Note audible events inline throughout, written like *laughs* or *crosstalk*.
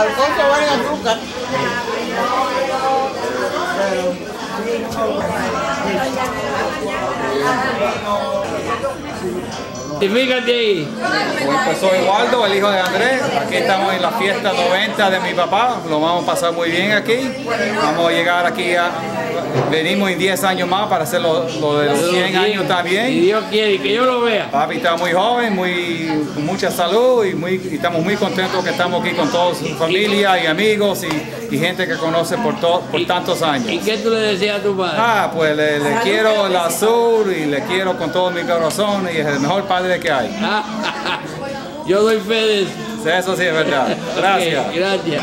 Alfonso va en azúcar. Y fíjate ahí. Pues soy Waldo, el hijo de Andrés. Aquí estamos en la fiesta 90 de mi papá. Lo vamos a pasar muy bien aquí. Vamos a llegar aquí a... Venimos en 10 años más para hacer lo, lo de los 100 años Y también. Dios quiere que yo lo vea. Papi está muy joven, muy, con mucha salud y, muy, y estamos muy contentos que estamos aquí con toda su familia y amigos y, y gente que conoce por, to- por tantos ¿Y años. qué tú le decías a tu padre? Ah, pues le, le quiero el azul y le quiero con todo mi corazón y es el mejor padre que hay. *laughs* Yo doy fe de eso. Eso sí es verdad. Gracias. Ok, gracias.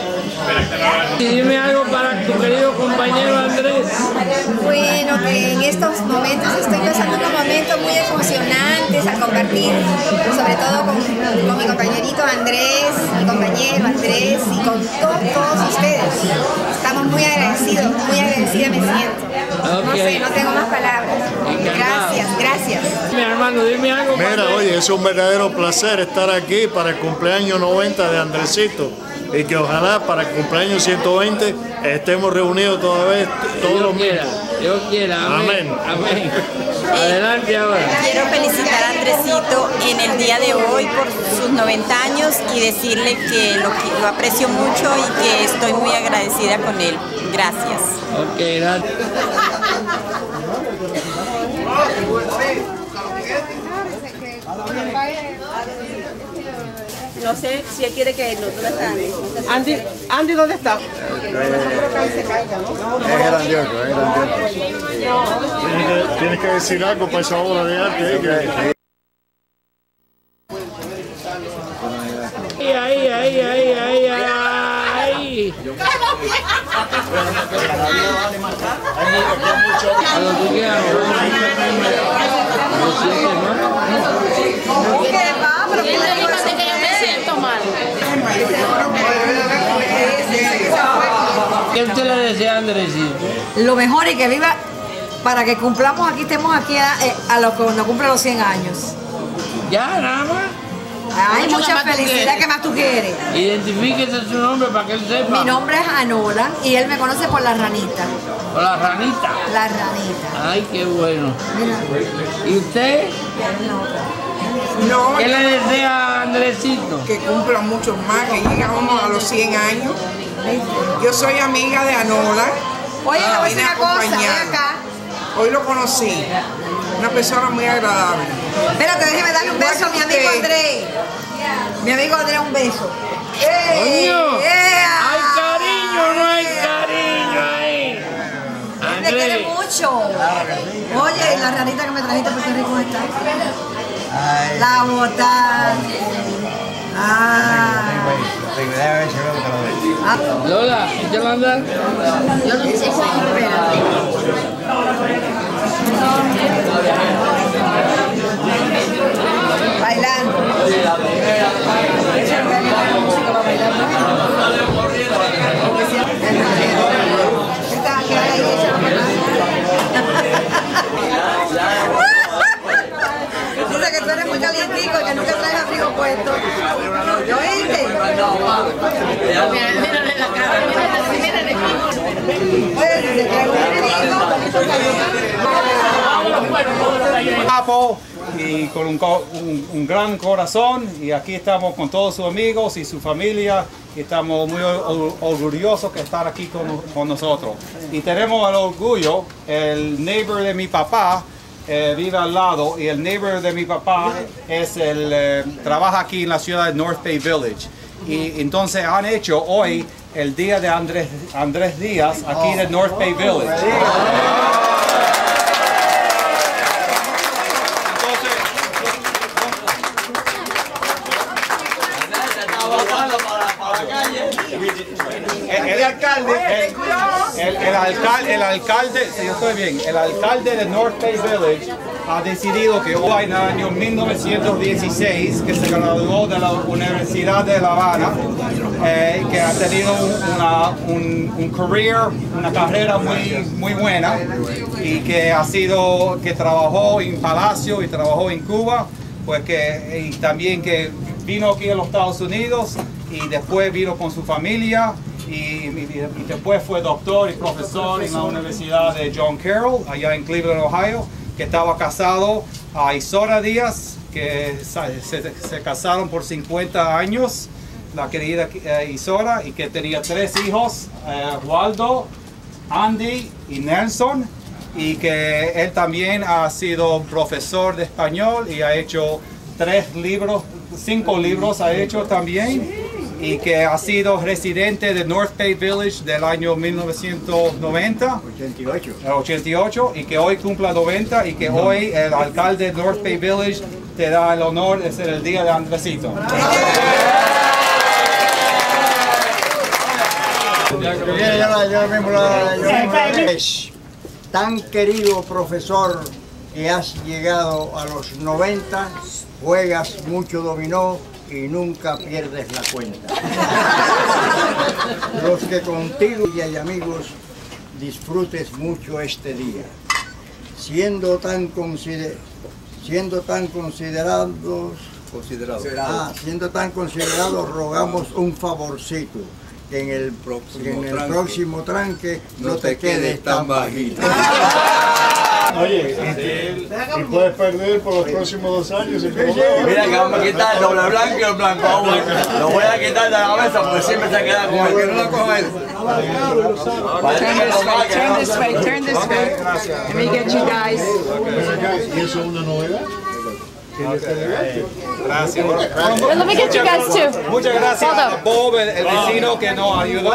al Y dime algo para tu querido compañero Andrés. Bueno, que en estos momentos estoy pasando unos momentos muy emocionantes a compartir, sobre todo con, con mi compañerito Andrés, mi compañero Andrés y con to- todos ustedes. Estamos muy agradecidos, muy agradecida me siento. No sé, no tengo más palabras. Gracias, gracias. Mi hermano, dime algo. Mira, oye, es un verdadero placer estar aquí para el cumpleaños 90 de Andresito y que ojalá para el cumpleaños 120 estemos reunidos toda vez, todos Dios los quiera, mismos. Dios quiera. Amén. Amén. Adelante ahora. Quiero felicitar a Andresito en el día de hoy por sus 90 años y decirle que lo, que- lo aprecio mucho y que estoy muy agradecida con él. Gracias. Ok, gracias. No sé si él quiere que nosotros Andy, Andy, ¿dónde está? Tienes que, tienes que decir algo para esa obra de arte. ¿eh? Ahí, ahí, ahí, ahí, ahí, ahí. A lo que quieras. Lo sientes, ¿no? ¿Qué usted le desea a Andresito? lo mejor y que viva para que cumplamos aquí, estemos aquí a, eh, a lo que cuando cumple los 100 años. Ya, nada más. Hay Mucho mucha más tú felicidad que más tú quieres. Identifíquese su nombre para que él sepa. Mi nombre es Anola y él me conoce por la ranita. Por la ranita. La ranita. Ay, qué bueno. Mira, ¿Y usted? No, ¿Qué le desea a Andresito? que cumpla muchos más, que llegamos a los 100 años. Yo soy amiga de Anola. Oye, le voy a decir vine una cosa, ven acá. Hoy lo conocí. Una persona muy agradable. Espérate, déjeme darle un Igual beso a mi amigo. Andrés. Mi amigo Andrés, un beso. ¡Ey! ¡Coño! ¡Ea! ¡Hay cariño, no hay cariño ahí! Él te quiere mucho. Oye, ¿y la ranita que me trajiste a Puerto Rico cómo está? La bota. Ah. Lola, ¿échalo a andar? Yo no sé si espera. Bailando. Esta que hay ahí, échala para acá. Dice que tú eres muy calientico y que nunca traes abrigo puesto. ¿Lo oíste? Oye, si te traigo un abrigo, Papo y con un, un- un gran corazón y aquí estamos con todos sus amigos y su familia y estamos muy or- orgullosos de estar aquí con, con nosotros. Y tenemos el orgullo, el neighbor de mi papá eh, vive al lado y el neighbor de mi papá es el, eh, trabaja aquí en la ciudad de North Bay Village. Y entonces han hecho hoy el día de Andrés, Andrés Díaz aquí de North Bay Village. El, el alcalde, el, el- alcalde, el alcalde, si yo estoy bien, el alcalde de North Bay Village ha decidido que hoy en el año 1916, que se graduó de la Universidad de La Habana, eh, que ha tenido una, un, un career, una carrera muy, muy buena y que ha sido, que trabajó en Palacio y trabajó en Cuba, pues que, y también que vino aquí a los Estados Unidos y después vino con su familia y, después fue doctor y profesor en la Universidad de John Carroll, allá en Cleveland, Ohio, que estaba casado a Isora Díaz, que se, se casaron por 50 años, la querida Isora, y que tenía tres hijos, eh, Waldo, Andy y Nelson, y que él también ha sido profesor de español y ha hecho tres libros, cinco libros ha hecho también, y que ha sido residente de North Bay Village del año 1990. 88. 88 y que hoy cumpla 90 y que hoy el alcalde de North Bay Village te da el honor de ser el día de Andresito. Es tan querido profesor que has llegado a los 90, juegas mucho dominó y nunca pierdes la cuenta. *laughs* Los que contigo y amigos disfrutes mucho este día. Siendo tan consider- siendo tan considerados Ah, siendo tan considerados, rogamos un favorcito. Que en el, que en el próximo tranque no te quedes tan bajito. *laughs* Oye, y puedes perder por los próximos dos años. Mira que vamos a quitar el doble blanco y el blanco. Lo voy a quitar de la cabeza porque siempre se queda con el que no lo. Turn this way, turn this way, turn this way. Let me get you guys. ¿Y eso es una novedad? Gracias. Let me get you guys too. Muchas gracias a Bob, el, el vecino que nos ayudó.